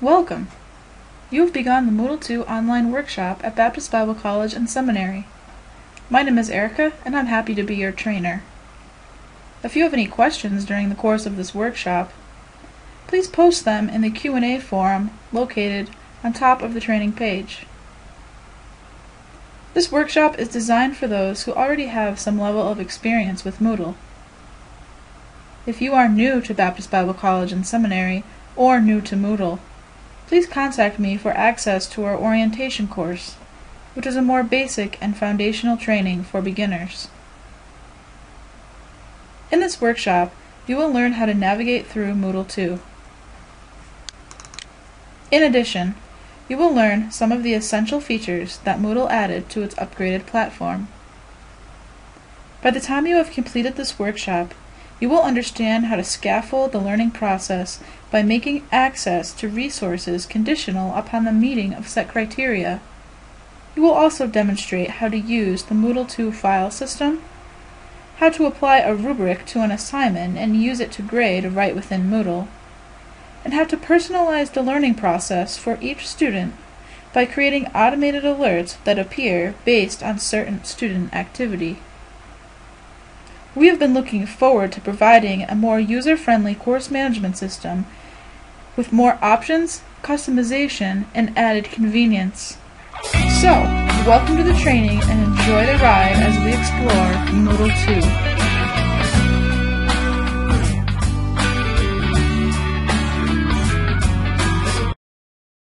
Welcome! You have begun the Moodle 2 online workshop at Baptist Bible College and Seminary. My name is Erica, and I'm happy to be your trainer. If you have any questions during the course of this workshop, please post them in the Q&A forum located on top of the training page. This workshop is designed for those who already have some level of experience with Moodle. If you are new to Baptist Bible College and Seminary or new to Moodle, please contact me for access to our orientation course, which is a more basic and foundational training for beginners. In this workshop, you will learn how to navigate through Moodle 2. In addition, you will learn some of the essential features that Moodle added to its upgraded platform. By the time you have completed this workshop, you will understand how to scaffold the learning process by making access to resources conditional upon the meeting of set criteria. You will also demonstrate how to use the Moodle 2 file system, how to apply a rubric to an assignment and use it to grade right within Moodle, and how to personalize the learning process for each student by creating automated alerts that appear based on certain student activity. We have been looking forward to providing a more user-friendly course management system with more options, customization, and added convenience. So, welcome to the training and enjoy the ride as we explore Moodle 2.